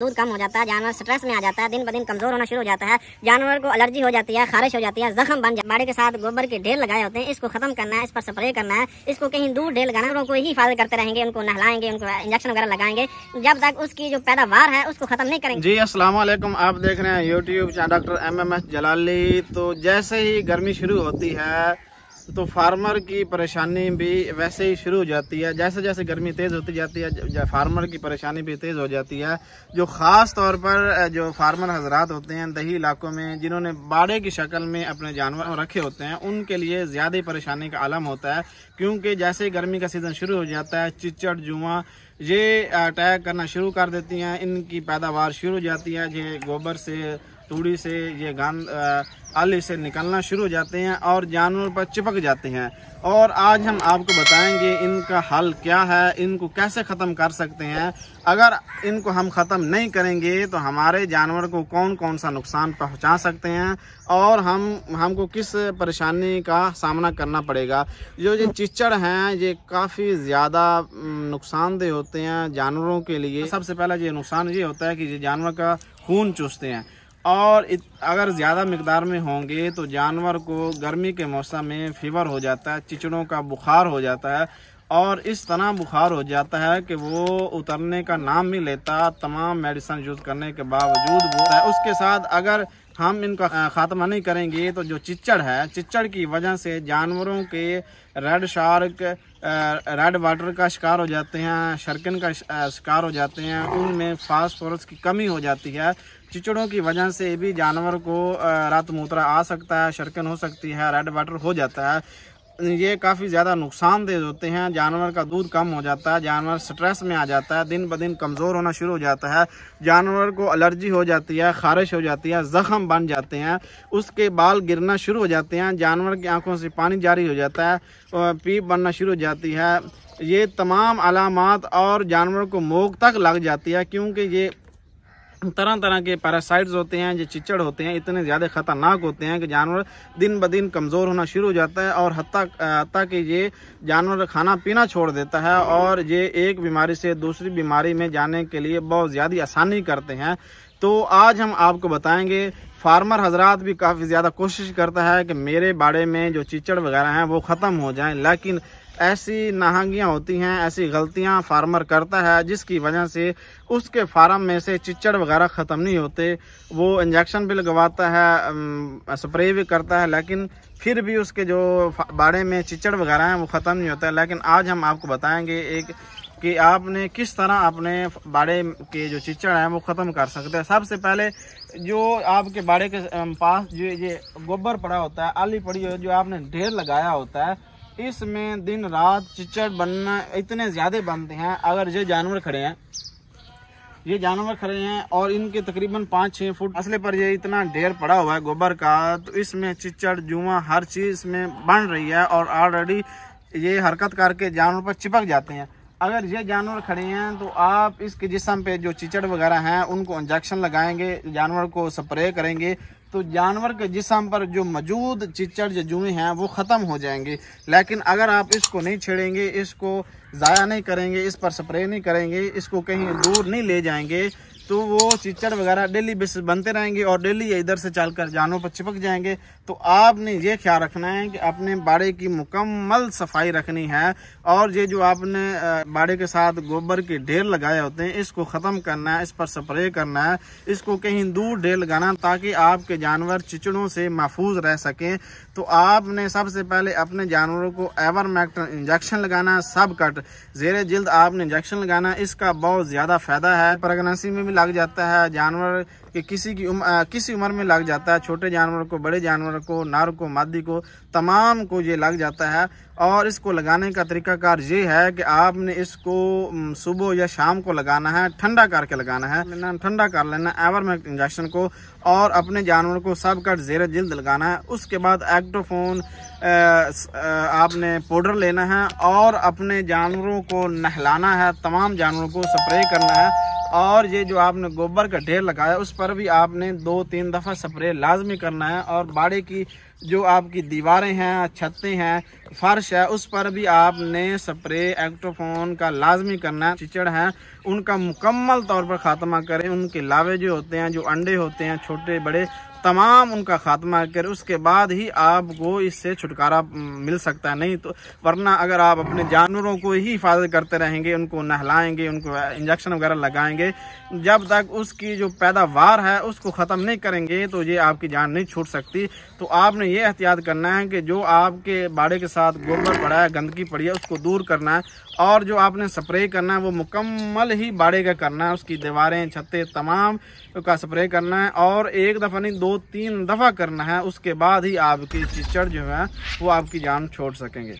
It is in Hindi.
दूध कम हो जाता है, जानवर स्ट्रेस में आ जाता है, दिन ब दिन कमज़ोर होना शुरू हो जाता है, जानवर को एलर्जी हो जाती है, खारिश हो जाती है, जख्म बन जाता बाड़े के साथ गोबर के ढेर लगाए होते हैं, इसको खत्म करना है, इस पर स्प्रे करना है, इसको कहीं दूर ढेर लगाना है, उनको ही हिफाजत करते रहेंगे, उनको नहलाएँगे, उनको इंजेक्शन वगैरह लगाएँगे, जब तक उसकी जो पैदावार है, उसको खत्म नहीं करेंगे। जी वालेकुम आप देख रहे हैं YouTube doctor M M S Jalali. तो जैसे ही गर्मी शुरू होती है तो फार्मर की परेशानी भी वैसे ही शुरू हो जाती है। जैसे जैसे गर्मी तेज़ होती जाती है फार्मर की परेशानी भी तेज़ हो जाती है। जो ख़ास तौर पर जो फार्मर हजरात होते हैं दही इलाकों में, जिन्होंने बाड़े की शक्ल में अपने जानवर रखे होते हैं, उनके लिए ज़्यादा परेशानी का आलम होता है, क्योंकि जैसे ही गर्मी का सीज़न शुरू हो जाता है, चिचड़, जुआ, ये अटैक करना शुरू कर देती हैं, इनकी पैदावार शुरू हो जाती है, ये गोबर से तूड़ी से ये गांद आली से निकलना शुरू हो जाते हैं और जानवर पर चिपक जाते हैं। और आज हम आपको बताएँगे इनका हल क्या है, इनको कैसे ख़त्म कर सकते हैं। अगर इनको हम ख़त्म नहीं करेंगे तो हमारे जानवर को कौन कौन सा नुकसान पहुँचा सकते हैं और हम, हमको किस परेशानी का सामना करना पड़ेगा। जो ये चिचड़ हैं, ये काफ़ी ज़्यादा नुकसानदेह होते हैं जानवरों के लिए। सबसे पहला ये नुकसान ये होता है कि ये जानवर का खून चूसते हैं। और अगर ज़्यादा मकदार में होंगे तो जानवर को गर्मी के मौसम में फीवर हो जाता है, चिचड़ों का बुखार हो जाता है। और इस तरह बुखार हो जाता है कि वो उतरने का नाम नहीं लेता, तमाम मेडिसन यूज़ करने के बावजूद वो है। उसके साथ अगर हम इनका खात्मा नहीं करेंगे तो जो चिच्चड़ है, चिच्चड़ की वजह से जानवरों के रेड शार्क रेड वाटर का शिकार हो जाते हैं शर्कन का शिकार हो जाते हैं, उनमें फास्फोरस की कमी हो जाती है। चिचड़ों की वजह से भी जानवर को रात मूत्रा आ सकता है शर्कन हो सकती है रेड वाटर हो जाता है। ये काफ़ी ज़्यादा नुकसानदेह होते हैं। जानवर का दूध कम हो जाता है, जानवर स्ट्रेस में आ जाता है, दिन ब दिन कमज़ोर होना शुरू हो जाता है, जानवर को एलर्जी हो जाती है, खारिश हो जाती है, ज़ख्म बन जाते हैं, उसके बाल गिरना शुरू हो जाते हैं, जानवर की आँखों से पानी जारी हो जाता है पीप बनना शुरू हो जाती है। ये तमाम अलामत और जानवर को मोक तक लग जाती है, क्योंकि ये तरह तरह के पैरासाइट्स होते हैं, जो चिचड़ होते हैं, इतने ज़्यादा ख़तरनाक होते हैं कि जानवर दिन ब दिन कमज़ोर होना शुरू हो जाता है और हती कि ये जानवर खाना पीना छोड़ देता है और ये एक बीमारी से दूसरी बीमारी में जाने के लिए बहुत ज़्यादा आसानी करते हैं। तो आज हम आपको बताएँगे, फार्मर हजरात भी काफ़ी ज़्यादा कोशिश करता है कि मेरे बाड़े में जो चिचड़ वगैरह हैं वो ख़त्म हो जाएँ, लेकिन ऐसी नाहंगियाँ होती हैं, ऐसी गलतियाँ फार्मर करता है, जिसकी वजह से उसके फार्म में से चिच्चड़ वगैरह ख़त्म नहीं होते। वो इंजेक्शन भी लगवाता है स्प्रे भी करता है, लेकिन फिर भी उसके जो बाड़े में चिच्चड़ वगैरह हैं, वो ख़त्म नहीं होता। है लेकिन आज हम आपको बताएँगे एक कि आपने किस तरह अपने बाड़े के जो चिच्चड़ हैं, वो ख़त्म कर सकते हैं। सबसे पहले जो आपके बाड़े के पास जो ये गोबर पड़ा होता है, आली पड़ी हो, जो आपने ढेर लगाया होता है इसमें दिन रात चिचड़ बनना इतने ज़्यादा बनते हैं। अगर ये जानवर खड़े हैं, ये जानवर खड़े हैं और इनके तकरीबन पाँच छः फुट असले पर ये इतना ढेर पड़ा हुआ है गोबर का तो इसमें चिचड़, जुआ, हर चीज़ में बन रही है और ऑलरेडी ये हरकत करके जानवर पर चिपक जाते हैं। अगर ये जानवर खड़े हैं तो आप इसके जिसम पे जो चिचड़ वगैरह हैं, उनको इंजेक्शन लगाएँगे, जानवर को स्प्रे करेंगे तो जानवर के जिसम पर जो मौजूद चिचड़ जुएँ हैं, वो ख़त्म हो जाएँगे। लेकिन अगर आप इसको नहीं छेड़ेंगे, इसको ज़ाया नहीं करेंगे, इस पर स्प्रे नहीं करेंगे, इसको कहीं दूर नहीं ले जाएँगे तो वो चिचड़ वगैरह डेली बेसिस बनते रहेंगे और डेली इधर से चलकर जानों पर चिपक जाएँगे। तो आपने ये ख्याल रखना है कि अपने बाड़े की मुकम्मल सफ़ाई रखनी है और ये जो आपने बाड़े के साथ गोबर के ढेर लगाए होते हैं, इसको ख़त्म करना है, इस पर स्प्रे करना है, इसको कहीं दूर ढेर लगाना ताकि आपके जानवर चिचड़ों से महफूज रह सकें। तो आपने सबसे पहले अपने जानवरों को एवरमैक्टन इंजेक्शन लगाना, सब कट, जेर जल्द आपने इंजेक्शन लगाना, इसका बहुत ज़्यादा फ़ायदा है। प्रेगनेंसी में भी लग जाता है जानवर के किसी की उम, आ, किसी उम्र में लग जाता है छोटे जानवर को बड़े जानवर को नार को मादी को तमाम को ये लग जाता है। और इसको लगाने का तरीकाकार ये है कि आपने इसको सुबह या शाम को लगाना है ठंडा करके लगाना है। ठंडा कर लेना एवरमेक्ट इंजेक्शन को और अपने जानवर को सब का जेर जल्द लगाना है। उसके बाद एक्टोफोन आपने पाउडर लेना है और अपने जानवरों को नहलाना है तमाम जानवरों को स्प्रे करना है। और ये जो आपने गोबर का ढेर लगाया, उस पर भी आपने दो तीन दफ़ा स्प्रे लाजमी करना है और बाड़े की जो आपकी दीवारें हैं, छतें हैं, फर्श है, उस पर भी आपने स्प्रे एक्टोफोन का लाजमी करना है, चिचड़ है, उनका मुकम्मल तौर पर ख़ात्मा करें। उनके लावे जो होते हैं, जो अंडे होते हैं, छोटे, बड़े तमाम उनका खात्मा कर उसके बाद ही आपको इससे छुटकारा मिल सकता है। नहीं तो वरना अगर आप अपने जानवरों को ही हिफाजत करते रहेंगे, उनको नहलाएँगे, उनको इंजेक्शन वगैरह लगाएँगे, जब तक उसकी जो पैदावार है उसको ख़त्म नहीं करेंगे तो ये आपकी जान नहीं छूट सकती। तो आपने ये एहतियात करना है कि जो आपके बाड़े के साथ गोबर पड़ा है, गंदगी पड़ी है, उसको दूर करना है। और जो आपने स्प्रे करना है, वो मुकम्मल ही बाड़े का करना है। उसकी दीवारें, छतें तमाम का स्प्रे करना है और एक दफ़ा नहीं दो तीन दफ़ा करना है। उसके बाद ही आपकी चिचड़ जो है, वो आपकी जान छोड़ सकेंगे।